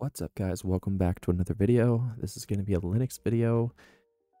What's up guys, welcome back to another video. This is going to be a Linux video.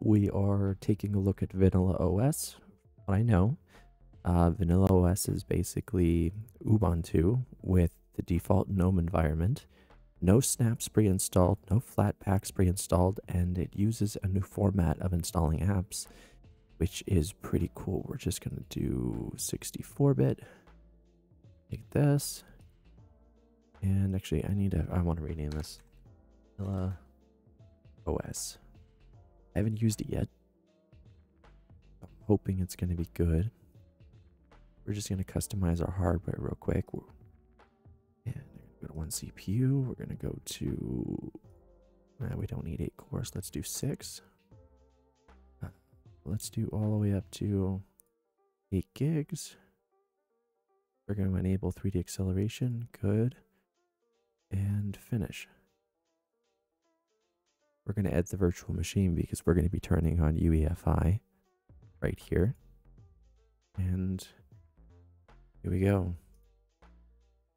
We are taking a look at Vanilla OS. What I know, uh, Vanilla OS is basically Ubuntu with the default GNOME environment, no snaps pre-installed, no flatpaks pre-installed, and it uses a new format of installing apps, which is pretty cool. We're just going to do 64-bit, like this, and actually, I need to, I want to rename this. Vanilla OS. I haven't used it yet. I'm hoping it's going to be good. We're just going to customize our hardware real quick. We're, And go to one CPU. We're going to go to, nah, we don't need eight cores. Let's do six. Uh, let's do all the way up to eight gigs. We're going to enable 3D acceleration. Good and finish. We're going to add the virtual machine because we're going to be turning on UEFI right here. And here we go.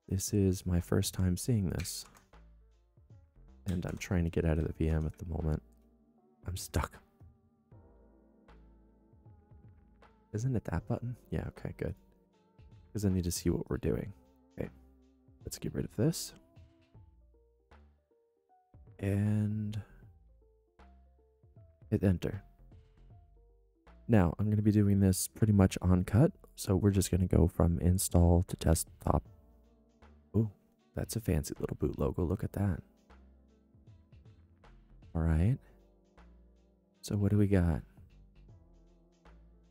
This is my first time seeing this. And I'm trying to get out of the VM at the moment. I'm stuck. Isn't it that button? Yeah, okay, good. Because I need to see what we're doing. Okay, let's get rid of this and hit enter. Now, I'm going to be doing this pretty much on cut, so we're just going to go from install to desktop. Oh, that's a fancy little boot logo. Look at that. All right. So what do we got?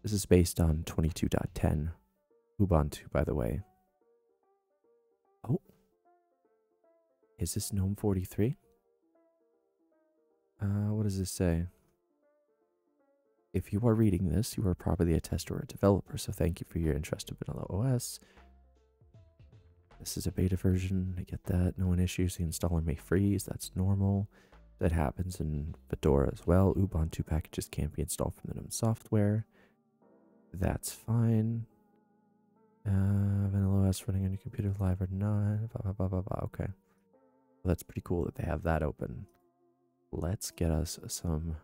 This is based on 22.10 Ubuntu, by the way. Oh. Is this GNOME 43? Does this say? If you are reading this, you are probably a tester or a developer, so thank you for your interest in Vanilla OS. This is a beta version, I get that. No one issues, the installer may freeze, that's normal. That happens in Fedora as well. Ubuntu packages can't be installed from the GNOME software. That's fine. Uh, Vanilla OS running on your computer live or not. Blah, blah, blah, blah, blah. Okay. Well, that's pretty cool that they have that open let's get us some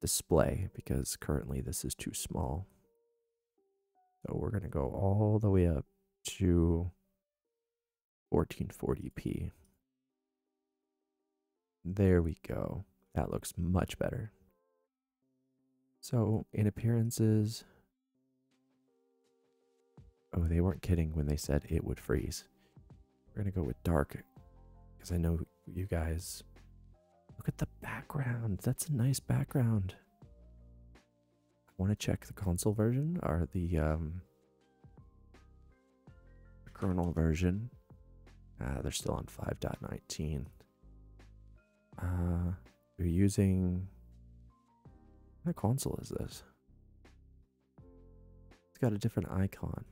display because currently this is too small. So we're going to go all the way up to 1440p. There we go. That looks much better. So in appearances, oh, they weren't kidding when they said it would freeze. We're going to go with dark because I know you guys Look at the background. That's a nice background. I want to check the console version or the um, kernel version. Uh, they're still on 5.19. Uh, you're using what console is this? It's got a different icon.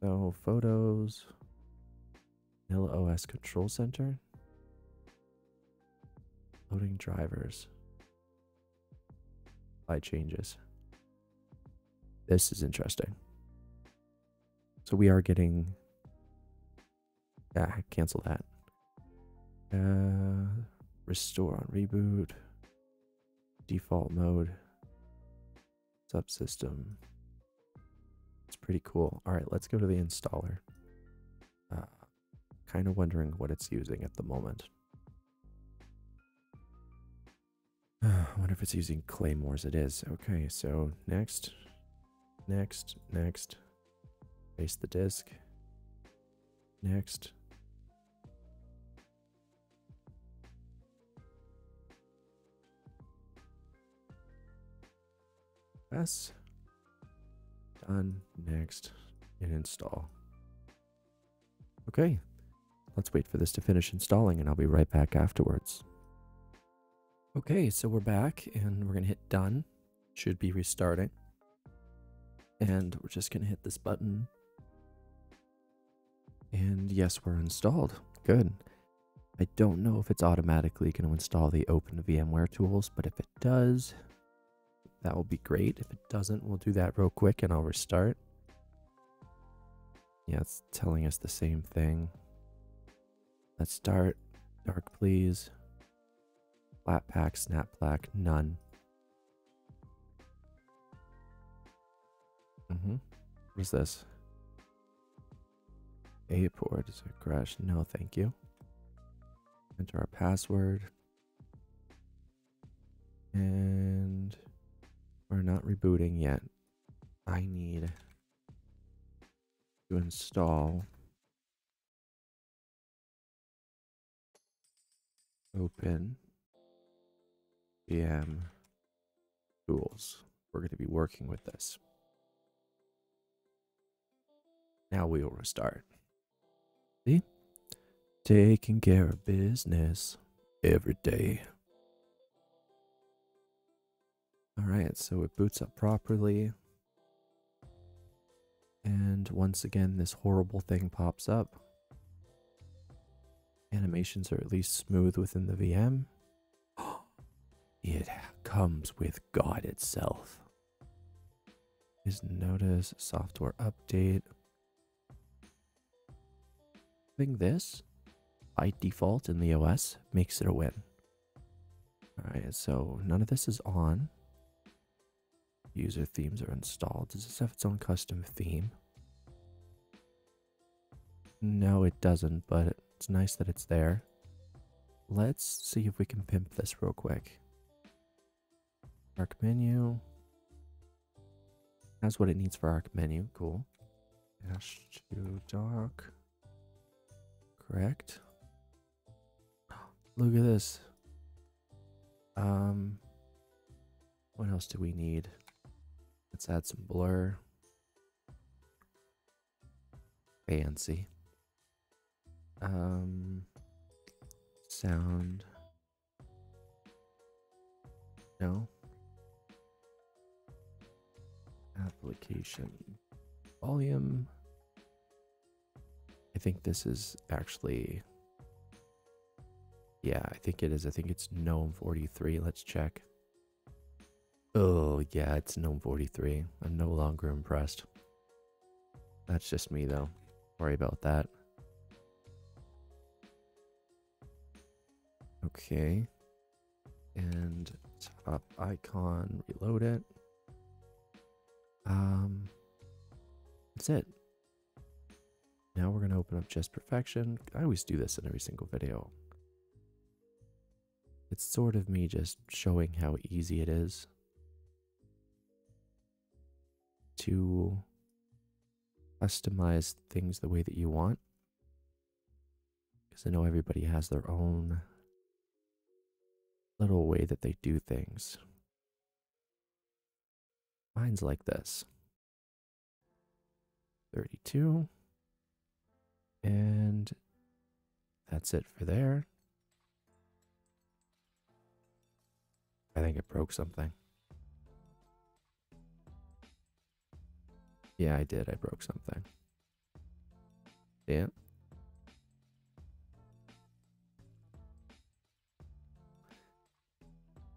So photos, Vanilla OS Control Center. Loading drivers. Apply changes. This is interesting. So we are getting. Yeah, cancel that. Uh, restore on reboot. Default mode. Subsystem. It's pretty cool. All right, let's go to the installer. Uh, kind of wondering what it's using at the moment. I wonder if it's using Calamares. It is. Okay, so next, next, next. Paste the disk. Next. Yes. Done. Next. And install. Okay. Let's wait for this to finish installing and I'll be right back afterwards. Okay, so we're back and we're to hit done. Should be restarting. And we're just to hit this button. And yes, we're installed. Good. I don't know if it's automatically to install the open VMware tools, but if it does, that will be great. If it doesn't, we'll do that real quick and I'll restart. Yeah, it's telling us the same thing. Let's start. Dark, please. Flatpak, snap black, none. Mm-hmm. What is this? Apport is a crash. No, thank you. Enter our password. And we're not rebooting yet. I need to install open VM tools. We're going to be working with this. Now we will restart. See? Taking care of business every day. Alright, so it boots up properly. And once again, this horrible thing pops up. Animations are at least smooth within the VM. It comes with God itself. Is notice software update. Having this by default in the OS makes it a win. Alright, so none of this is on. User themes are installed. Does this have its own custom theme? No, it doesn't, but it's nice that it's there. Let's see if we can pimp this real quick. Arc menu. That's what it needs for arc menu. Cool. Dash to dock. Correct. Look at this. Um, what else do we need? Let's add some blur. Fancy. Um, sound. No. Application volume. I think this is actually. Yeah, I think it is. I think it's GNOME 43. Let's check. Oh, yeah, it's GNOME 43. I'm no longer impressed. That's just me, though. Worry about that. Okay. And top icon, reload it. Um, that's it. Now we're going to open up Just Perfection. I always do this in every single video. It's sort of me just showing how easy it is to customize things the way that you want. Because I know everybody has their own little way that they do things. Mine's like this 32. And that's it for there. I think it broke something. Yeah, I did. I broke something. Yeah.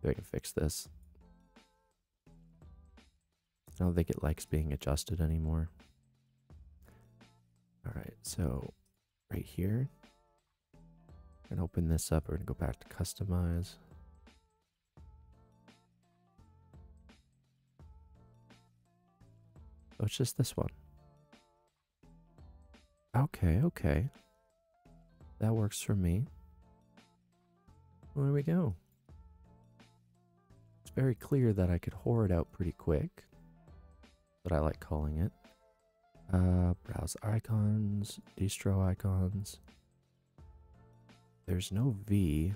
I can fix this. I don't think it likes being adjusted anymore. Alright, so right here. And open this up. We're to go back to customize. Oh, it's just this one. Okay, okay. That works for me. There we go. It's very clear that I could whore it out pretty quick. But I like calling it. Uh, browse icons, distro icons. There's no V.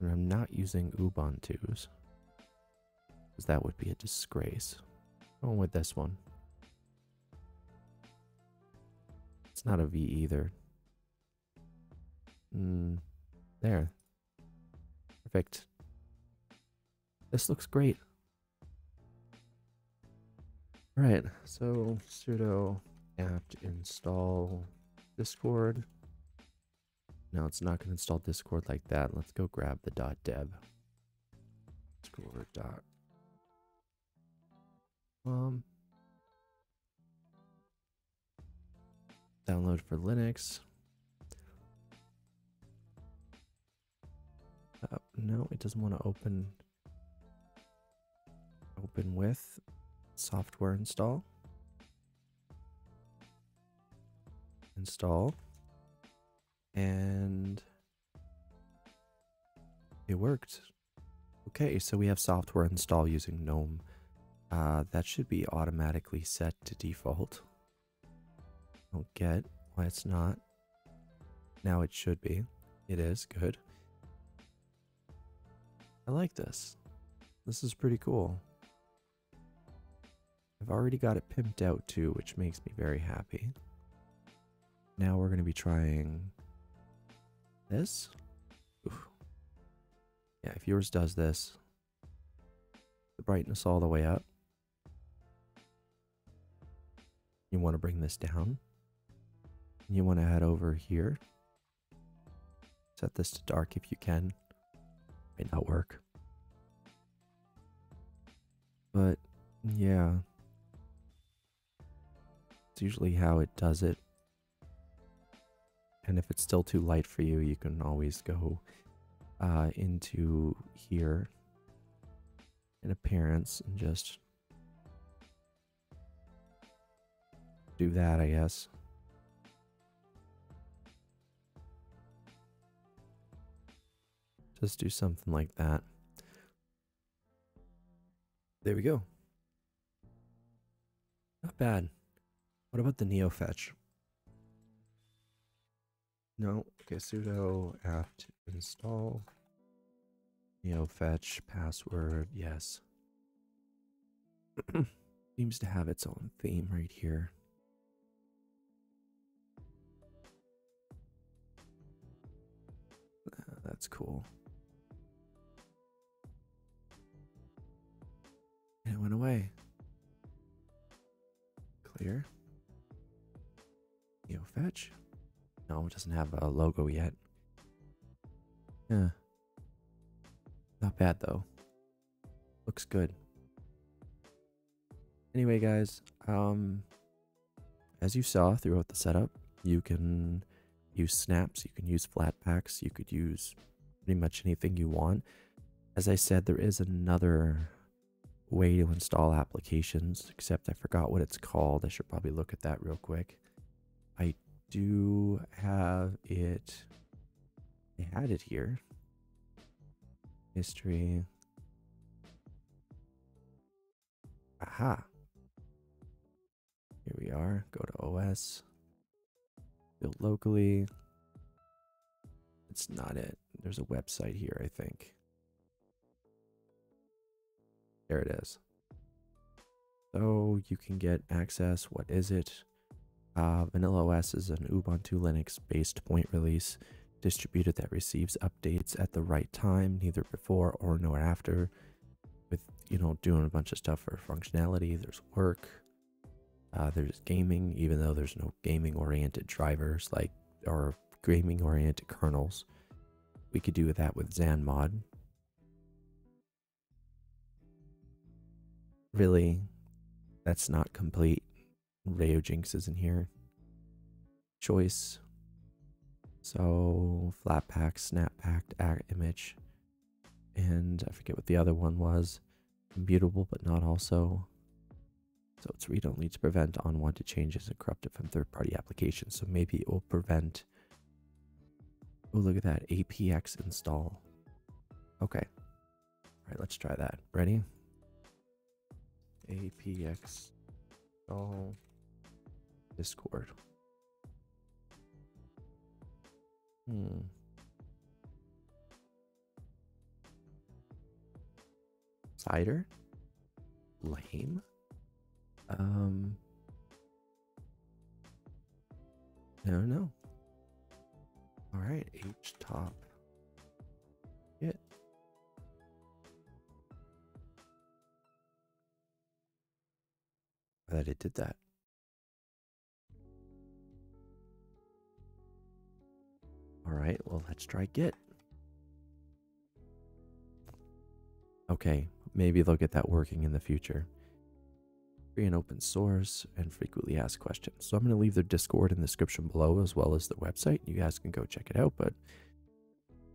And I'm not using Ubuntu's. Because that would be a disgrace. Going with this one. It's not a V either. Hmm. there. Perfect. This looks great. All right, so sudo apt install Discord. Now it's not going to install Discord like that. Let's go grab the .deb. Discord dot. Um. Download for Linux. Uh, no, it doesn't want to open. Open with software install. Install. And it worked. Okay, so we have software install using GNOME. Uh, that should be automatically set to default. Don't get why it's not. Now it should be. It is good. I like this. This is pretty cool. I've already got it pimped out too, which makes me very happy. Now we're going to be trying this. Oof. Yeah, if yours does this, the brightness all the way up. You want to bring this down. You want to head over here. Set this to dark if you can. Might not work. But yeah. Usually how it does it. And if it's still too light for you, you can always go uh, into here in appearance and just do that, I guess. Just do something like that. There we go. Not bad. What about the NeoFetch? No. Okay, sudo apt install NeoFetch password. Yes. Seems to have its own theme right here. Uh, that's cool. And it went away. Clear. NeoFetch. No, it doesn't have a logo yet. Yeah. Not bad though. Looks good. Anyway, guys, um as you saw throughout the setup, you can use snaps, you can use flatpaks, you could use pretty much anything you want. As I said, there is another way to install applications, except I forgot what it's called. I should probably look at that real quick. I do have it. I had it here. History. Aha. Here we are. Go to OS. Build locally. It's not it. There's a website here, I think. There it is. So you can get access. What is it? Uh, Vanilla OS is an Ubuntu Linux based point release distributed that receives updates at the right time, neither before or nor after. With you know doing a bunch of stuff for functionality. There's work. Uh, there's gaming, even though there's no gaming oriented drivers like or gaming oriented kernels. We could do that with XanMod. Really, that's not complete. Jinx isn't here. Choice. So Flatpak, snap packed image. And I forget what the other one was. Immutable, but not also. So it's read only to prevent unwanted changes and corrupted from third party applications. So maybe it will prevent. Oh, look at that. APX install. Okay. All right, let's try that. Ready? APX install Discord. Hmm. Cider? Lame? Um. I don't know. All right, htop. It. That it did that. All right, well, let's try Git. Okay, maybe they'll get that working in the future. Free and open source and frequently asked questions. So I'm going to leave their Discord in the description below as well as the website. You guys can go check it out, but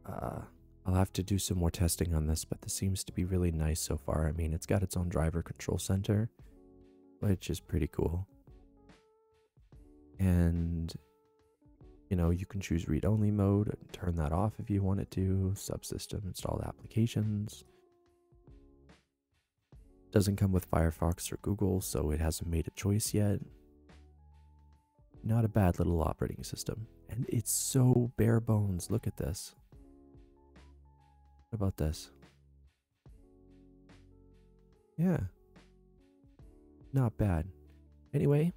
uh, I'll have to do some more testing on this, but this seems to be really nice so far. I mean, it's got its own driver control center, which is pretty cool. And, you know, you can choose read only mode and turn that off if you wanted to, subsystem installed applications. Doesn't come with Firefox or Google, so it hasn't made a choice yet. Not a bad little operating system. And it's so bare bones. Look at this. What about this? Yeah. Not bad. Anyway,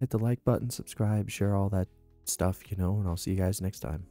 hit the like button, subscribe, share all that stuff, you know, and I'll see you guys next time.